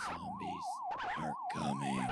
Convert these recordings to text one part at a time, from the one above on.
Zombies are coming.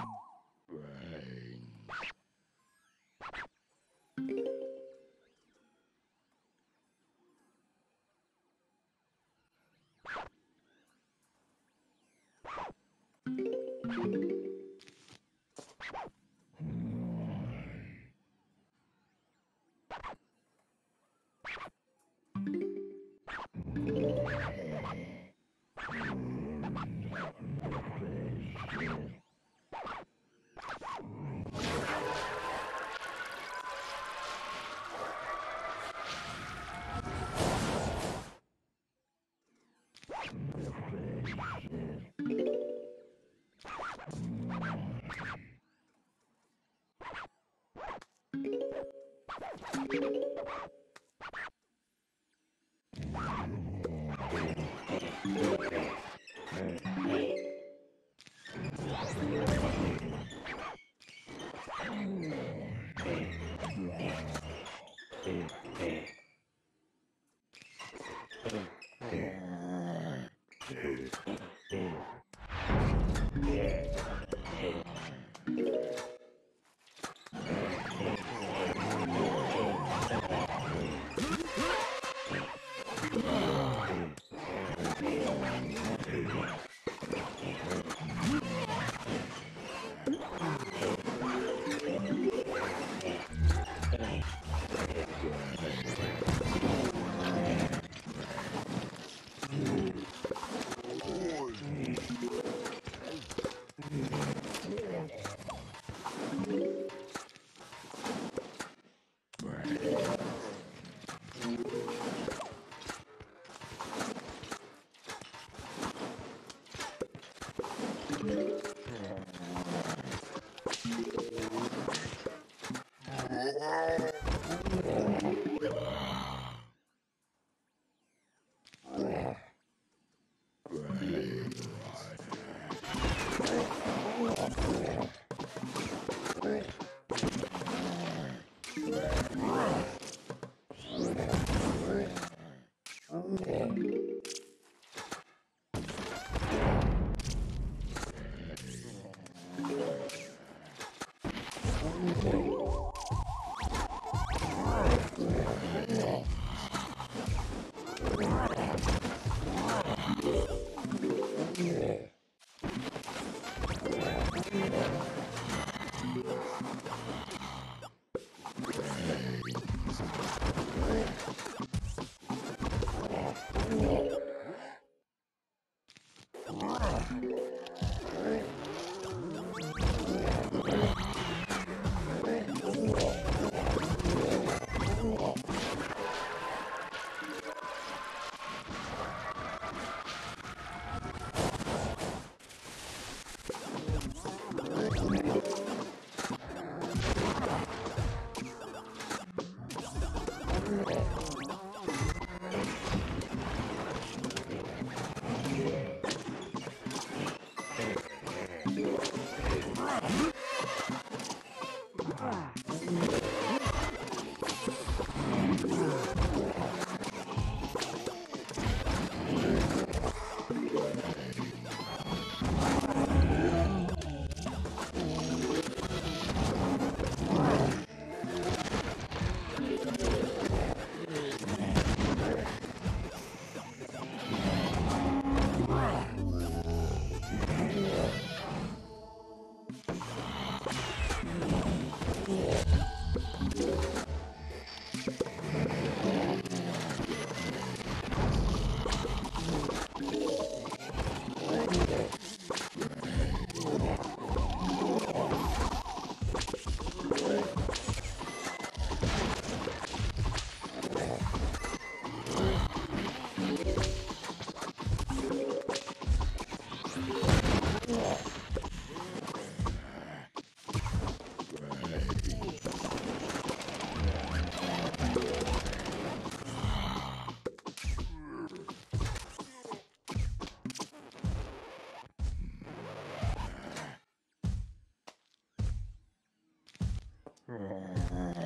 Yeah. Okay. うん。